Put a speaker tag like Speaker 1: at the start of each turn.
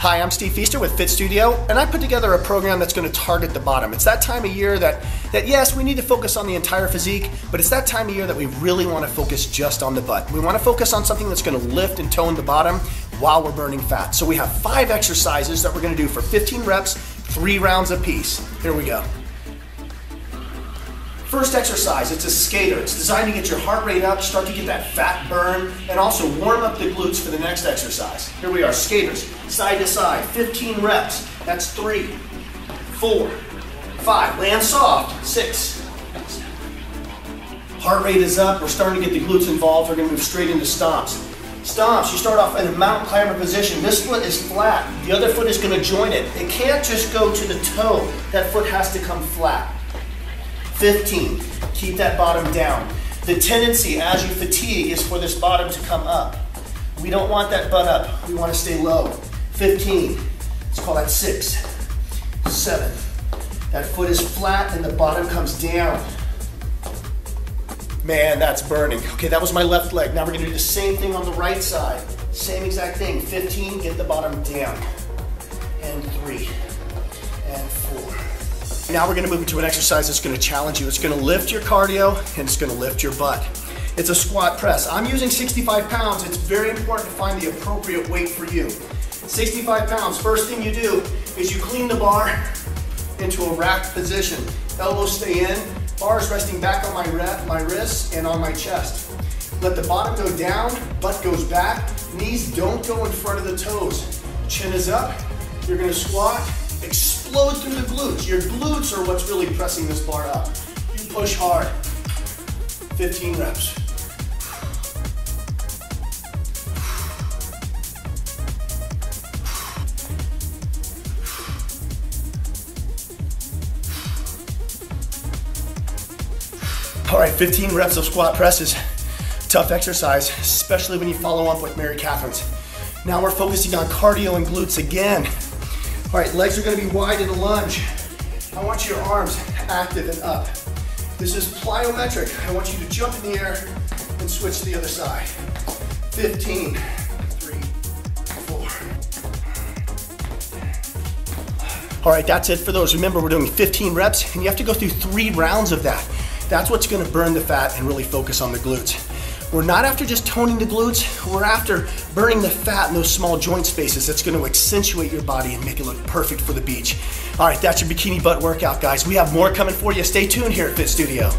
Speaker 1: Hi, I'm Steve Pfiester with Fit Studio, and I put together a program that's going to target the bottom. It's that time of year that, that yes, we need to focus on the entire physique, but it's that time of year that we really want to focus just on the butt. We want to focus on something that's going to lift and tone the bottom while we're burning fat. So we have five exercises that we're going to do for 15 reps, three rounds apiece. Here we go. First exercise, it's a skater. It's designed to get your heart rate up, start to get that fat burn, and also warm up the glutes for the next exercise. Here we are, skaters, side to side, 15 reps. That's three, four, five. Land soft, six. Heart rate is up, we're starting to get the glutes involved. We're gonna move straight into stomps. Stomps, you start off in a mountain climber position. This foot is flat. The other foot is gonna join it. It can't just go to the toe. That foot has to come flat. 15. Keep that bottom down. The tendency as you fatigue is for this bottom to come up. We don't want that butt up. We want to stay low. 15. Let's call that six, seven. That foot is flat and the bottom comes down. Man, that's burning. Okay, that was my left leg. Now we're gonna do the same thing on the right side. Same exact thing. 15, get the bottom down. And three, now we're gonna move into an exercise that's gonna challenge you. It's gonna lift your cardio and it's gonna lift your butt. It's a squat press. I'm using 65 pounds. It's very important to find the appropriate weight for you. 65 pounds, first thing you do is you clean the bar into a racked position. Elbows stay in, bars resting back on my, my wrists and on my chest. Let the bottom go down, butt goes back, knees don't go in front of the toes. Chin is up, you're gonna squat, explode through the glutes. Your glutes are what's really pressing this bar up. You push hard. 15 reps. All right, 15 reps of squat presses. Tough exercise, especially when you follow up with Mary Catherine's. Now we're focusing on cardio and glutes again. All right, legs are gonna be wide in a lunge. I want your arms active and up. This is plyometric. I want you to jump in the air and switch to the other side. 15, three, four. All right, that's it for those. Remember, we're doing 15 reps and you have to go through three rounds of that. That's what's gonna burn the fat and really focus on the glutes. We're not after just toning the glutes, we're after burning the fat in those small joint spaces that's gonna accentuate your body and make it look perfect for the beach. All right, that's your bikini butt workout, guys. We have more coming for you. Stay tuned here at Fit Studio.